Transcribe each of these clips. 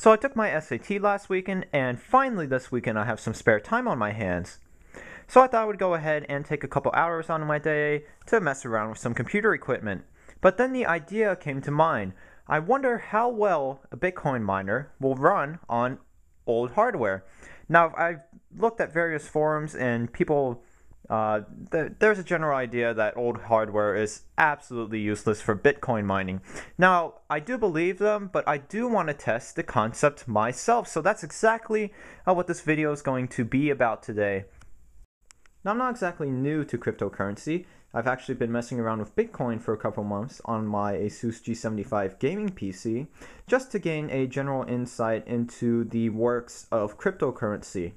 So I took my SAT last weekend, and finally this weekend I have some spare time on my hands. So I thought I would go ahead and take a couple hours on my day to mess around with some computer equipment. But then the idea came to mind. I wonder how well a Bitcoin miner will run on old hardware. Now, I've looked at various forums and people uh, th- there's a general idea that old hardware is absolutely useless for Bitcoin mining. Now, I do believe them, but I do want to test the concept myself. So that's exactly uh, what this video is going to be about today. Now, I'm not exactly new to cryptocurrency. I've actually been messing around with Bitcoin for a couple months on my Asus G75 gaming PC just to gain a general insight into the works of cryptocurrency.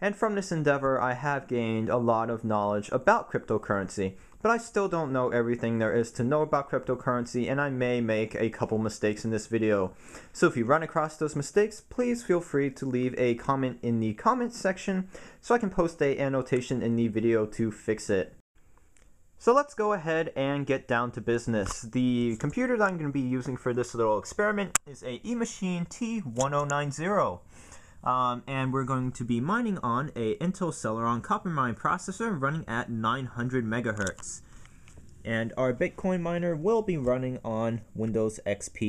And from this endeavor, I have gained a lot of knowledge about cryptocurrency, but I still don't know everything there is to know about cryptocurrency, and I may make a couple mistakes in this video. So if you run across those mistakes, please feel free to leave a comment in the comments section so I can post a annotation in the video to fix it. So let's go ahead and get down to business. The computer that I'm going to be using for this little experiment is a eMachine T1090. Um, and we're going to be mining on a Intel Celeron Coppermine processor running at 900 megahertz. And our Bitcoin miner will be running on Windows XP.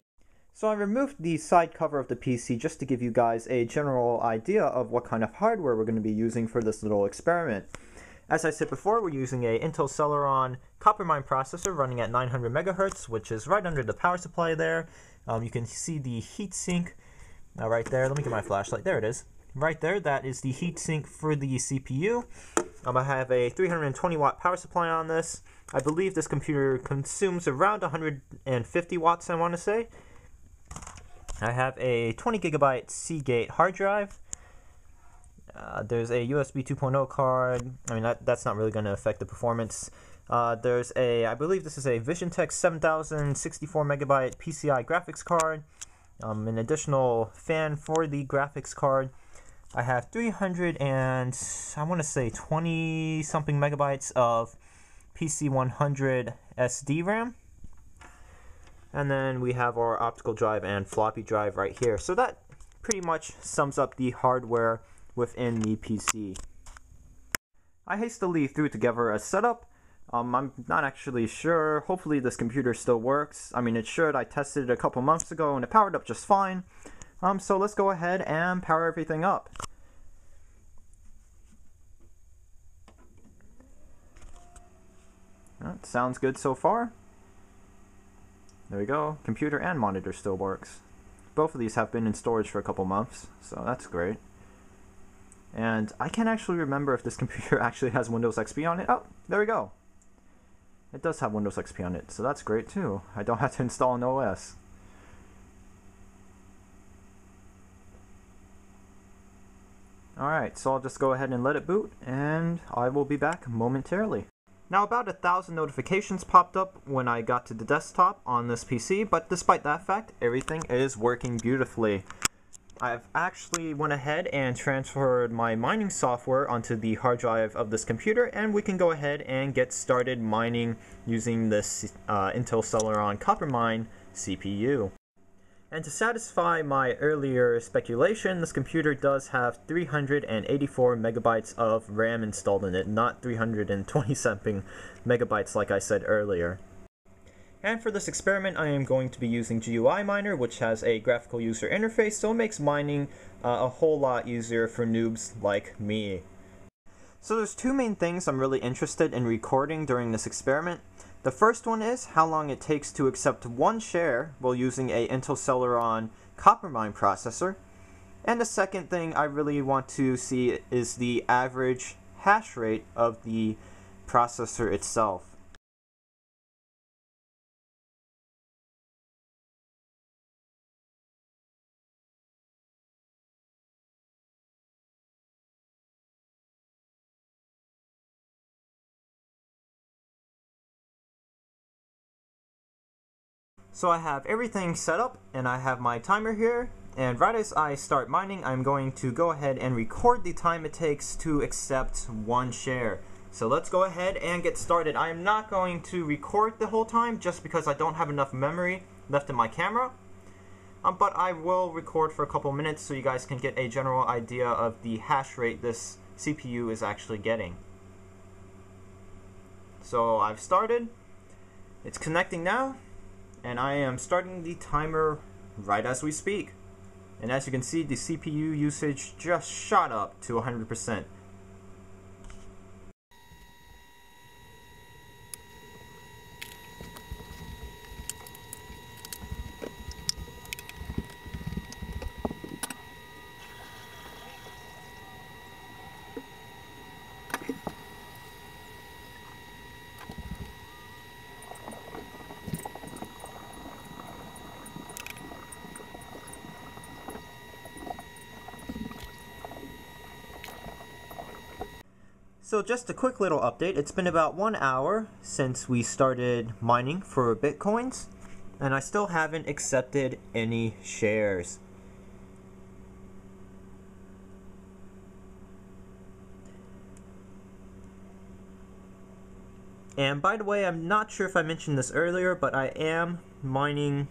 So I removed the side cover of the PC just to give you guys a general idea of what kind of hardware we're going to be using for this little experiment. As I said before, we're using a Intel Celeron Coppermine processor running at 900 megahertz, which is right under the power supply there. Um, you can see the heatsink now right there, let me get my flashlight. There it is. Right there, that is the heatsink for the CPU. Um, I have a 320 watt power supply on this. I believe this computer consumes around 150 watts, I want to say. I have a 20 gigabyte Seagate hard drive. Uh, there's a USB 2.0 card. I mean, that, that's not really going to affect the performance. Uh, there's a, I believe this is a VisionTek 7064 megabyte PCI graphics card um, an additional fan for the graphics card. I have 300 and I want to say 20 something megabytes of PC100 SD RAM. And then we have our optical drive and floppy drive right here. So that pretty much sums up the hardware within the PC. I hastily threw together a setup um, I'm not actually sure. Hopefully this computer still works. I mean, it should. I tested it a couple months ago and it powered up just fine. Um, so let's go ahead and power everything up. That sounds good so far. There we go. Computer and monitor still works. Both of these have been in storage for a couple months, so that's great. And I can't actually remember if this computer actually has Windows XP on it. Oh, there we go. It does have Windows XP on it, so that's great too. I don't have to install an OS. Alright, so I'll just go ahead and let it boot, and I will be back momentarily. Now about a thousand notifications popped up when I got to the desktop on this PC, but despite that fact, everything is working beautifully. I've actually went ahead and transferred my mining software onto the hard drive of this computer and we can go ahead and get started mining using this uh, Intel Celeron Coppermine CPU. And to satisfy my earlier speculation, this computer does have 384 megabytes of RAM installed in it, not 320 something megabytes like I said earlier. And for this experiment, I am going to be using GUI Miner, which has a graphical user interface, so it makes mining uh, a whole lot easier for noobs like me. So there's two main things I'm really interested in recording during this experiment. The first one is how long it takes to accept one share while using a Intel Celeron Coppermine processor. And the second thing I really want to see is the average hash rate of the processor itself. So I have everything set up and I have my timer here and right as I start mining I'm going to go ahead and record the time it takes to accept one share. So let's go ahead and get started. I am not going to record the whole time just because I don't have enough memory left in my camera. um, but I will record for a couple minutes so you guys can get a general idea of the hash rate this CPU is actually getting. So I've started, it's connecting now, and I am starting the timer right as we speak. And as you can see, the CPU usage just shot up to 100%. So just a quick little update. It's been about one hour since we started mining for Bitcoins, and I still haven't accepted any shares. And by the way, I'm not sure if I mentioned this earlier, but I am mining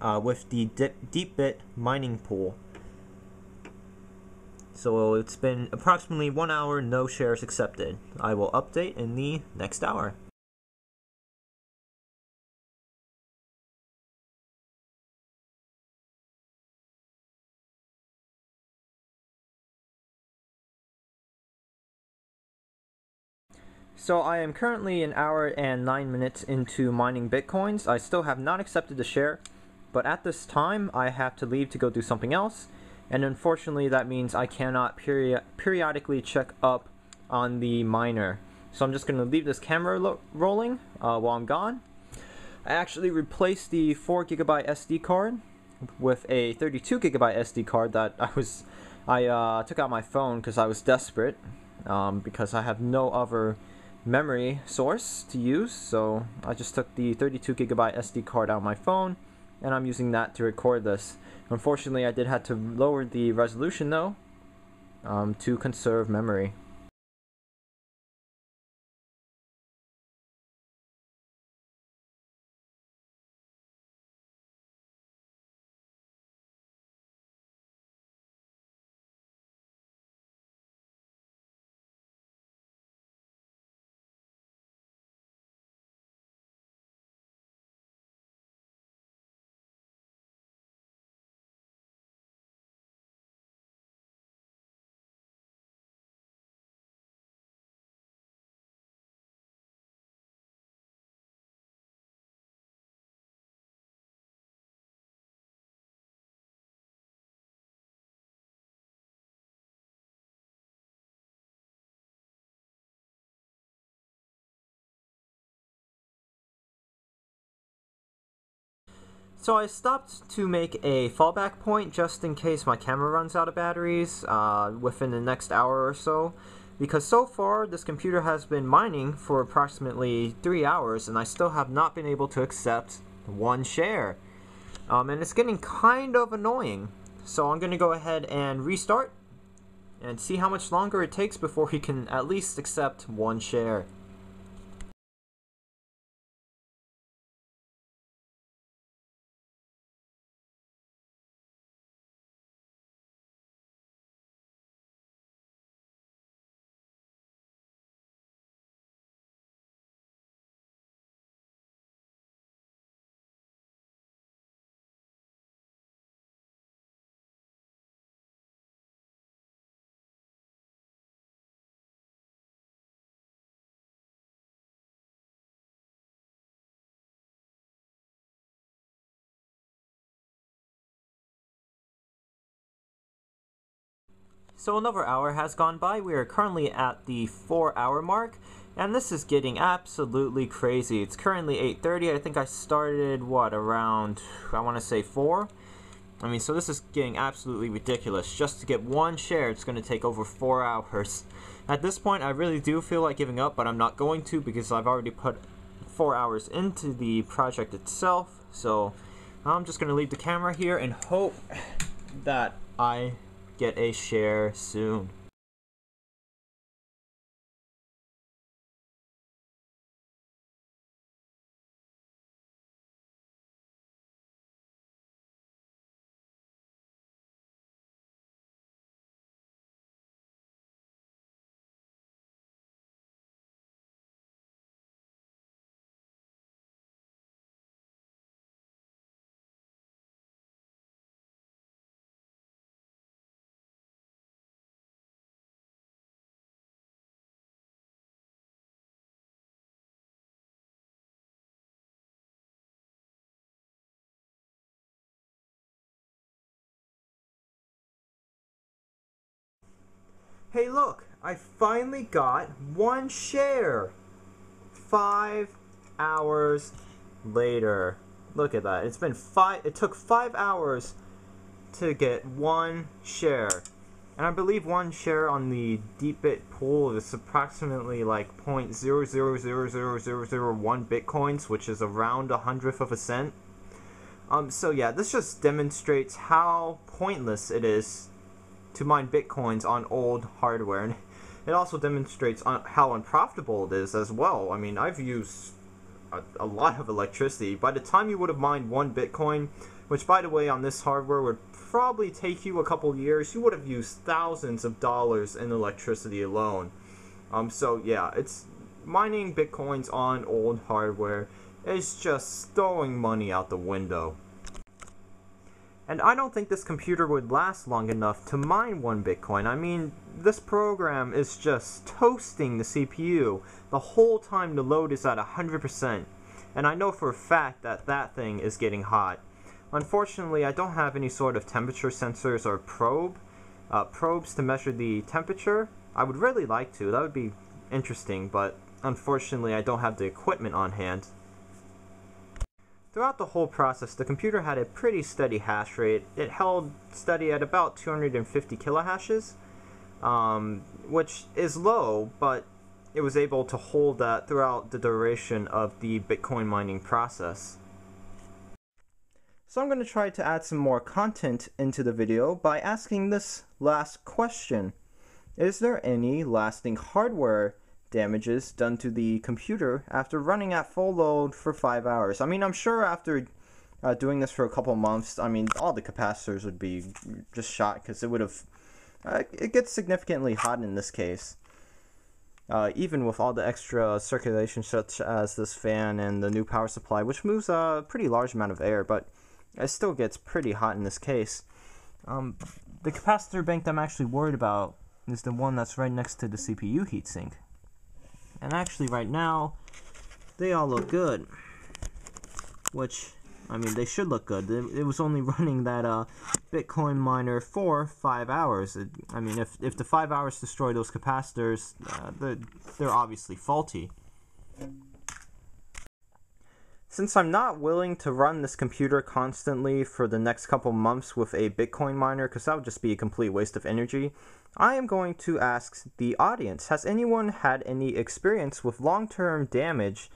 uh, with the Deep, Deepbit mining pool. So it's been approximately one hour, no shares accepted. I will update in the next hour. So I am currently an hour and nine minutes into mining bitcoins. I still have not accepted the share, but at this time I have to leave to go do something else and unfortunately that means I cannot peri periodically check up on the miner. So I'm just going to leave this camera rolling uh, while I'm gone. I actually replaced the 4 gigabyte SD card with a 32 gigabyte SD card that I was I uh, took out my phone because I was desperate um, because I have no other memory source to use so I just took the 32 gigabyte SD card out of my phone and I'm using that to record this. Unfortunately, I did have to lower the resolution though um, to conserve memory. So I stopped to make a fallback point just in case my camera runs out of batteries uh, within the next hour or so. Because so far, this computer has been mining for approximately 3 hours and I still have not been able to accept one share. Um, and it's getting kind of annoying. So I'm going to go ahead and restart and see how much longer it takes before he can at least accept one share. So another hour has gone by. We are currently at the four hour mark. And this is getting absolutely crazy. It's currently 8.30. I think I started, what, around, I want to say 4? I mean, so this is getting absolutely ridiculous. Just to get one share, it's going to take over 4 hours. At this point, I really do feel like giving up, but I'm not going to because I've already put 4 hours into the project itself. So, I'm just going to leave the camera here and hope that I get a share soon. Hey look, I finally got one share. Five hours later. Look at that. It's been five it took five hours to get one share. And I believe one share on the DeepBit pool is approximately like 0.0000001 bitcoins, which is around a hundredth of a cent. Um, so yeah, this just demonstrates how pointless it is to mine bitcoins on old hardware. And it also demonstrates how unprofitable it is as well. I mean, I've used a, a lot of electricity. By the time you would have mined one bitcoin, which by the way on this hardware would probably take you a couple years, you would have used thousands of dollars in electricity alone. Um, so yeah, it's mining bitcoins on old hardware is just throwing money out the window. And I don't think this computer would last long enough to mine one Bitcoin. I mean, this program is just toasting the CPU the whole time the load is at 100%. And I know for a fact that that thing is getting hot. Unfortunately, I don't have any sort of temperature sensors or probe uh, probes to measure the temperature. I would really like to. That would be interesting, but unfortunately, I don't have the equipment on hand. Throughout the whole process, the computer had a pretty steady hash rate. It held steady at about 250 kilohashes, um, which is low, but it was able to hold that throughout the duration of the Bitcoin mining process. So I'm going to try to add some more content into the video by asking this last question. Is there any lasting hardware damages done to the computer after running at full load for five hours. I mean, I'm sure after uh, doing this for a couple months, I mean, all the capacitors would be just shot because it would have. Uh, it gets significantly hot in this case. Uh, even with all the extra circulation, such as this fan and the new power supply, which moves a pretty large amount of air, but it still gets pretty hot in this case. Um, the capacitor bank that I'm actually worried about is the one that's right next to the CPU heatsink. And actually right now, they all look good. Which, I mean, they should look good. It, was only running that uh, Bitcoin miner for five hours. It, I mean, if, if the five hours destroy those capacitors, uh, they're, they're obviously faulty. Since I'm not willing to run this computer constantly for the next couple months with a Bitcoin miner, because that would just be a complete waste of energy, I am going to ask the audience Has anyone had any experience with long term damage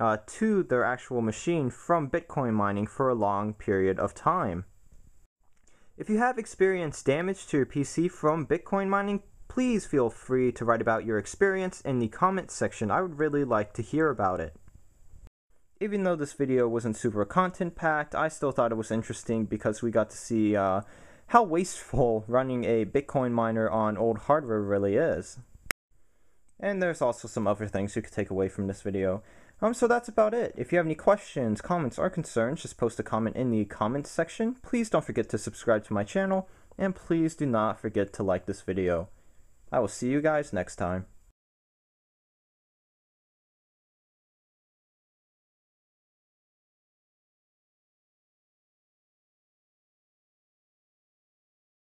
uh, to their actual machine from Bitcoin mining for a long period of time? If you have experienced damage to your PC from Bitcoin mining, please feel free to write about your experience in the comments section. I would really like to hear about it. Even though this video wasn't super content packed, I still thought it was interesting because we got to see uh, how wasteful running a Bitcoin miner on old hardware really is. And there's also some other things you could take away from this video. Um, so that's about it. If you have any questions, comments, or concerns, just post a comment in the comments section. Please don't forget to subscribe to my channel, and please do not forget to like this video. I will see you guys next time.